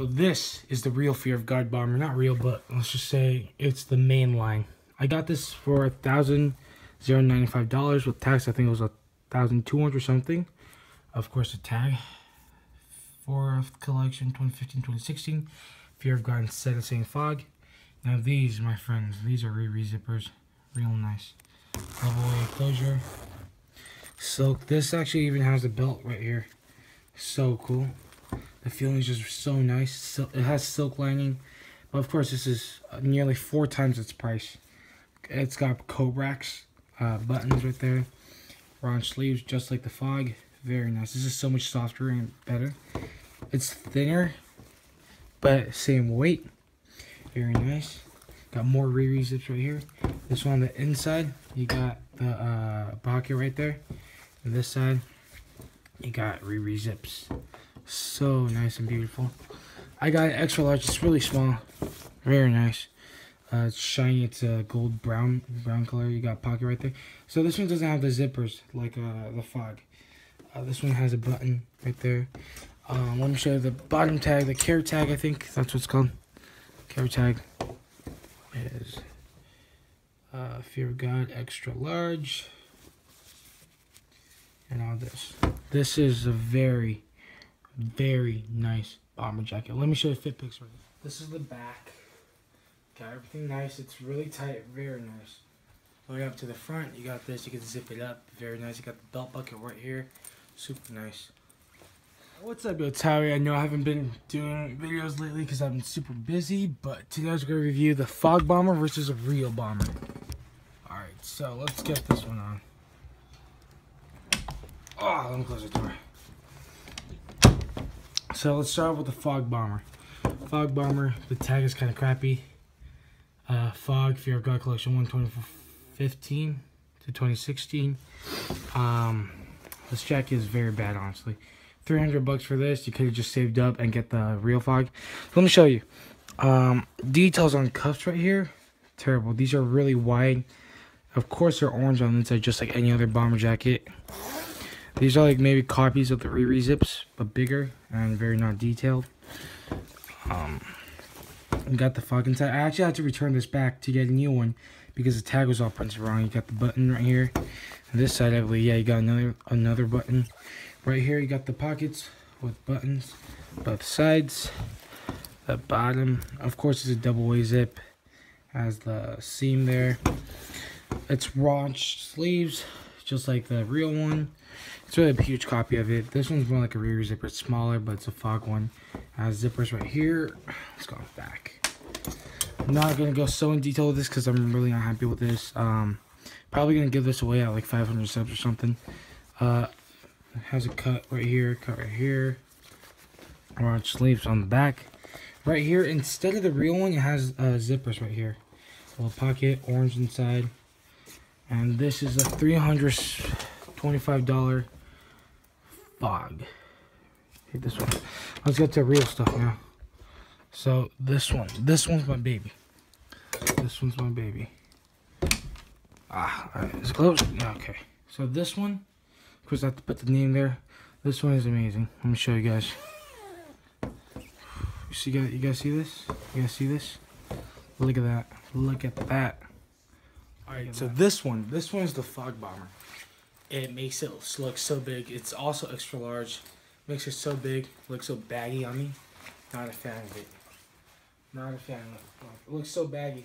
So this is the real Fear of God bomber. Not real, but let's just say it's the main line. I got this for a thousand zero ninety five dollars with tax. I think it was a thousand two hundred something. Of course, the tag for collection 2015-2016. Fear of God and Sentencing Fog. Now these, my friends, these are Riri zippers. Real nice. Double A closure. Silk. This actually even has a belt right here. So cool. The feeling is just so nice. So, It has silk lining. But of course, this is nearly four times its price. It's got Cobrax uh, buttons right there. Round sleeves, just like the Fog. Very nice. This is so much softer and better. It's thinner, but same weight. Very nice. Got more Riri zips right here. This one on the inside, you got the uh, pocket right there. And this side, you got Riri zips. So nice and beautiful. I got extra large. It's really small. Very nice. Uh, it's shiny. It's a gold brown brown color. You got pocket right there. So this one doesn't have the zippers like uh, the fog. Uh, this one has a button right there. Um, let me show you the bottom tag, the care tag. I think that's what it's called. Care tag is uh, Fear of God extra large and all this. This is a very, very nice bomber jacket. Let me show you fit pics This is the back. Got everything nice. It's really tight. Very nice. Going up to the front, you got this. You can zip it up. Very nice. You got the belt buckle right here. Super nice. What's up, yo, Towie? I know I haven't been doing videos lately because I've been super busy, but today I was going to review the Fog Bomber versus a real bomber. Alright, so let's get this one on. Oh, let me close the door. So let's start with the Fog Bomber. Fog Bomber, the tag is kind of crappy. Uh, Fog, Fear of God Collection 12015 to 2016. Um, this jacket is very bad, honestly. 300 bucks for this. You could have just saved up and get the real fog. Let me show you. Um, details on cuffs right here. Terrible. These are really wide. Of course, they're orange on the inside, just like any other bomber jacket. These are like maybe copies of the Riri zips, but bigger and very not detailed. Um, got the fucking tag. I actually had to return this back to get a new one because the tag was all printed wrong. You got the button right here. And this side, I believe, yeah, you got another another button. Right here, you got the pockets with buttons, both sides. The bottom, of course, is a double way zip. Has the seam there. It's raunched sleeves, just like the real one. It's really a huge copy of it. This one's more like a rear zipper. It's smaller, but it's a fog one. Has zippers right here. Let's go back. I'm not gonna go so in detail with this because I'm really not happy with this. Um, probably gonna give this away at like 500 subs or something. Uh, has a cut right here, cut right here. Orange sleeves on the back. Right here, instead of the real one, it has uh, zippers right here. A little pocket, orange inside. And this is a $325 fog. Hit this one. Let's get to real stuff now. So this one, this one's my baby. This one's my baby. Ah, right, is it close? Yeah, okay. So this one of course, I have to put the name there. This one is amazing. Let me show you guys. You see, you guys see this? You guys see this? Look at that. Look at that. Right, so this one, this one is the Fog Bomber. It makes it look so big. It's also extra large. Makes it so big, looks so baggy on me. Not a fan of it. Not a fan of it. It looks so baggy.